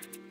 Bye.